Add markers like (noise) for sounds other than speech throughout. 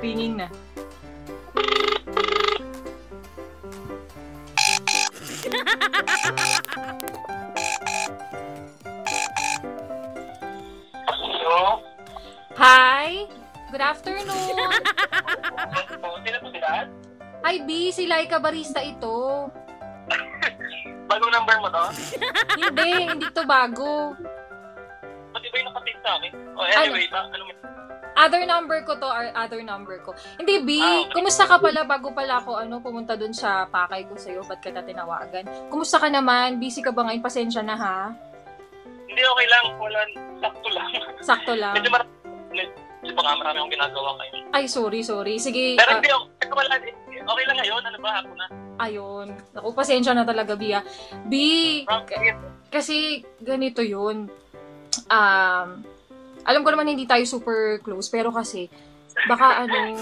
Ringing na. Hello? Hi! Good afternoon! (laughs) Sino po sila? Hi B, si Laika Barista ito. Number mo to? (laughs) Hindi, hindi to bago. Ba't iba yung nakatik sa akin? Oh, anyway, ba, ano mo? Other number ko to, or other number ko. Hindi, B, Ah, okay. kumusta ka pala bago pala ako ano, pumunta dun sa pakay ko sa'yo? Ba't ka na tinawagan? Kumusta ka naman? Busy ka ba ngayon? Pasensya na ha? Hindi, okay lang. Wala, sakto lang. Sakto lang. Medyo marami, medyo baka marami akong ginagawa kayo. Ay, sorry, sorry. Sige, Pero ah, hindi, okay, wala, okay lang ngayon. Ano ba, ako na? Ayun. Naku, pasensya na talaga, B, ah. B, Bakit? kasi ganito yun. Um, alam ko naman hindi tayo super close, pero kasi, baka ano, (laughs)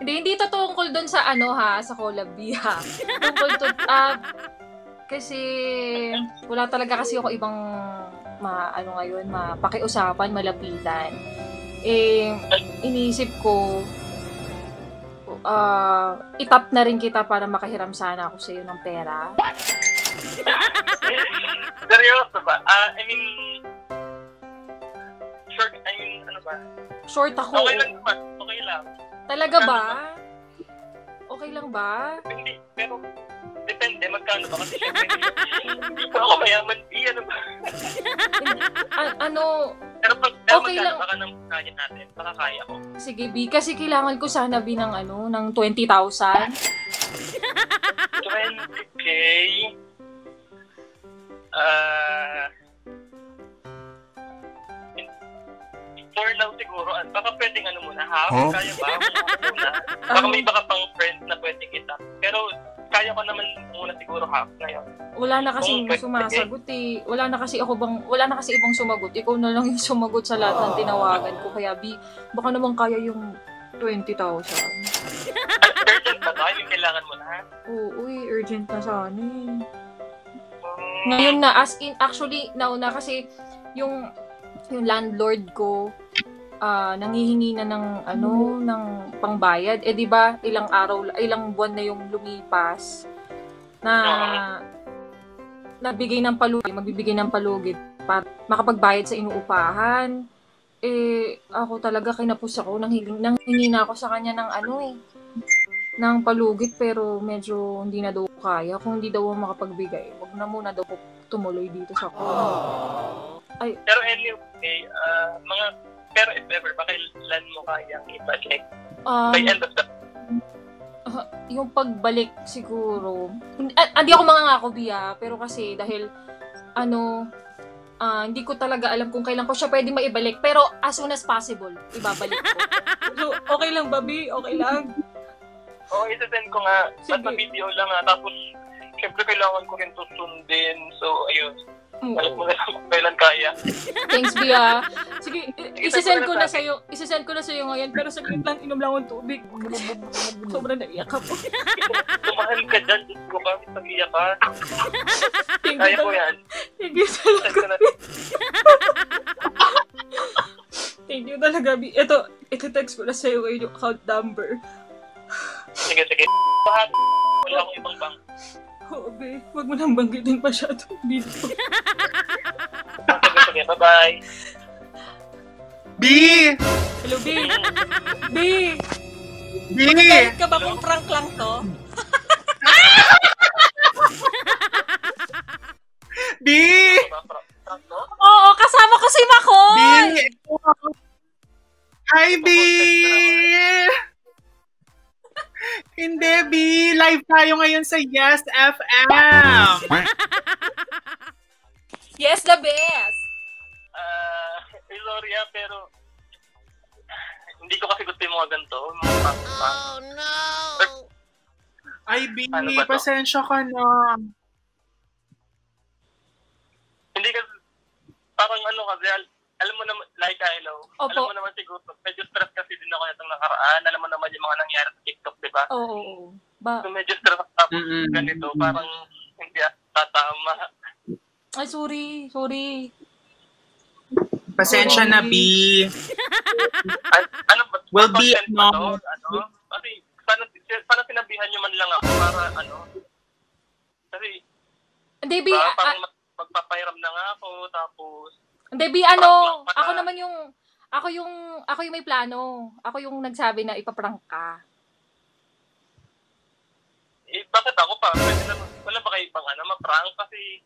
hindi, hindi to tungkol dun sa ano ha, sa collab B ha. Tungkol to, ah, kasi, wala talaga kasi ako ibang, ma, ano ngayon, mapakiusapan, malapitan. Eh, iniisip ko, ah, itap na rin kita para makahiram sana ako sa iyo ng pera. (laughs) Seryoso ba? Ah, I mean, short, I mean, ano ba? Short ako. Okay lang naman. Okay lang. Talaga ba? Okay lang ba? Hindi, pero depende magkano ba kasi syempre hindi pa ako mayaman. Di, ano ba? Ano, Pero pag pero Okay magkano lang. baka nang kaya natin, baka kaya ko. sige B, kasi kailangan ko sana B ng ano, ng 20,000. 20k. Ah... for now siguro, at baka pwedeng ano muna, half, Huh? kaya ba? Muna. Baka may baka pang friends na pwedeng kita. Pero kaya ko naman muna siguro half ngayon. Wala na kasi pwede. sumasagot eh. Wala na kasi ako bang, wala na kasi ibang sumagot. Ikaw na lang yung sumagot sa lahat ng tinawagan ko. Kaya B, baka naman kaya yung 20,000. At urgent ba? I mean, kailangan mo na. Oo, uy, urgent na sana eh. Hmm, Ngayon na, as in, actually, nauna kasi yung yung landlord ko ah nanghihingi na ng ano ng pangbayad. Eh di ba ilang araw ilang buwan na yung lumipas na nabigay ng palugid magbibigay ng palugid para makapagbayad sa inuupahan. Eh ako talaga kinapos ako nang hiling nang hingi na ako sa kanya ng ano eh ng palugit pero medyo hindi na daw kaya. Kung hindi daw makapagbigay wag na muna daw tumuloy dito sa ko Pero anyway, ah, mga, pero if ever, ba kailan mo kayang ibalik? um, By end of the yung pagbalik siguro, hindi, ah, ako mangangako biya, pero kasi dahil ano, ah, hindi ko talaga alam kung kailan ko siya pwede maibalik, pero as soon as possible, ibabalik ko. (laughs) so, okay lang, babi? Okay lang? Oo, oh, isa-send ko nga. Sige. At video lang nga. Tapos, syempre kailangan ko rin to sundin. So, ayun. Balik mo na lang kung kailan kaya. Thanks, Bia. Sige, isisend ko na sa sa'yo, isisend ko na sa'yo ngayon, pero saglit lang, inom lang akong tubig. Sobrang naiyak ako. Tumahal ka dyan. Diyos ko ka. Pag-iyak ka. Thank you Kaya ko yan. Thank you talaga. Thank you talaga, Bi. Ito, ito-text ko na sa'yo ngayon yung account number. Sige, sige. Lahat. Wala akong ibang bank. Oo, Bi. Huwag mo nang banggitin masyado. Dito. Sige, sige. Bye-bye. B! Hello, B. B. B! Magalit ka ba kung prank lang to? Tayo ngayon sa Yes FM. (laughs) Yes, the best. Sorry ah, pero hindi ko kasi gusto yung mga ganito. Mga prank prank. Ay, B. Ano? Pasensya ka na. Hindi kasi, parang ano kasi, al- alam mo naman, like I know, Opo. alam mo naman siguro, medyo stress kasi din ako itong nakaraan. Alam mo naman yung mga nangyari sa TikTok, di ba? Oo, oo. Ba, So medyo stress ako Mm-mm. ganito, parang hindi ah, tatawa tama. Ay, sorry. Sorry. Pasensya na, B. (laughs) Ay, ano ba? Will be, no. Ano? Kasi, sana, sana sinabihan nyo man lang ako para ano. Kasi, Hindi, B. para parang mag- magpapahiram na nga ako, tapos, Hindi, B, ano, ako naman yung, ako yung, ako yung may plano. Ako yung nagsabi na ipaprank ka. Bakit ako pa? Pwede na, wala ba kayo ibang ano, ma-prank? Kasi,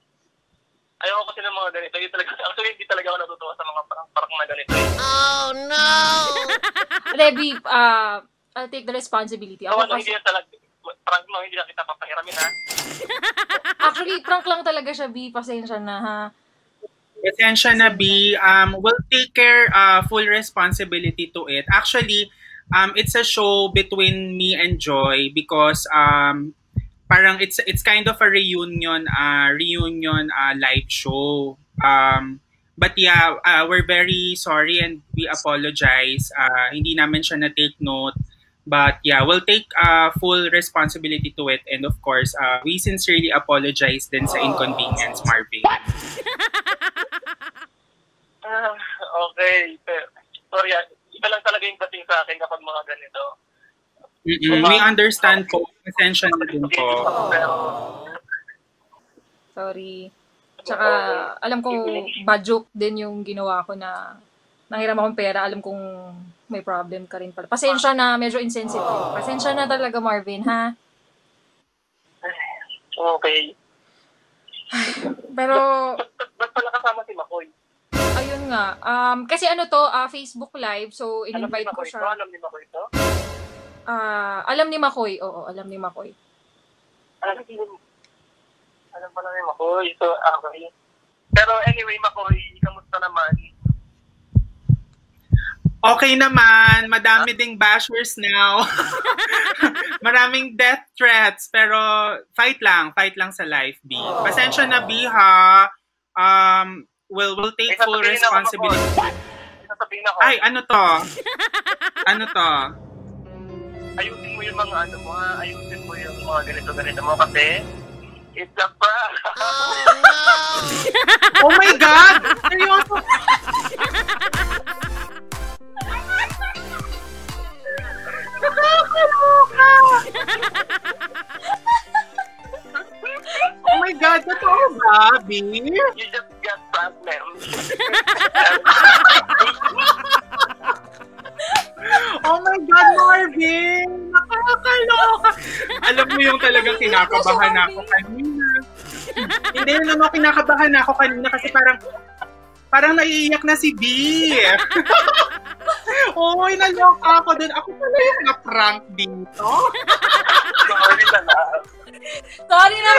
ayoko kasi ng mga ganito. Yung talaga, (laughs) actually, hindi talaga ako natutuwa sa mga prank-prank na ganito. Eh. Hindi, B, ah, I'll take the responsibility. Ako ano, kasi, hindi na talaga, prank mo, hindi na kita papahiramin, ha? (laughs) actually, prank lang talaga siya, B. Pasensya na, ha. Pasensya na, B. Um, we'll take care, uh, full responsibility to it. Actually, um, it's a show between me and Joy because um, parang it's it's kind of a reunion, uh, reunion uh, live show. Um, but yeah, uh, we're very sorry and we apologize. Uh, hindi namin siya na-take note. But yeah, we'll take uh, full responsibility to it. And of course, uh, we sincerely apologize din sa inconvenience, Marvin. (laughs) Ah, okay. Pero, sorry, ah, iba lang talaga yung dating sa akin kapag mga ganito. Mm-mm, we understand po. Pasensya na din po. Sorry. Tsaka, alam ko, bad joke din yung ginawa ko na nanghiram akong pera. Alam kong may problem ka rin pala. Pasensya na, medyo insensitive. Pasensya na talaga, Marvin, ha? okay. Pero, Ba't pala kasama si Makoy? ayun nga. Um, kasi ano to, ah, Facebook Live. So, ni in-invite ko siya. Alam ni Makoy ito? Ah, alam ni Makoy. Oo, alam ni Makoy. Alam ni Alam pala ni Makoy. So, okay. Pero anyway, Makoy, kamusta naman? Okay naman, madami ding bashers now. (laughs) Maraming death threats, pero fight lang, fight lang sa life, B. Pasensya na, B, ha? Um, we'll, we'll take May full sasabihin ako, responsibility. May sasabihin ako. Ay, ano to? (laughs) Ano to? Ayusin mo yung mga ano mo, ha? ayusin mo yung mga ganito-ganito mo kasi it's a prank. (laughs) Oh my God! Seryoso? Nakakaloka! Oh my God, totoo ba, B? you just got pranked, ma'am. (laughs) Nakakaloka! Alam mo yung talagang kinakabahan ako kanina. Hindi, alam mo, kinakabahan ako kanina kasi parang parang naiiyak na si B. Oy, naloka ako dun. Ako pala yung na-prank dito. Sorry na lang. Sorry na,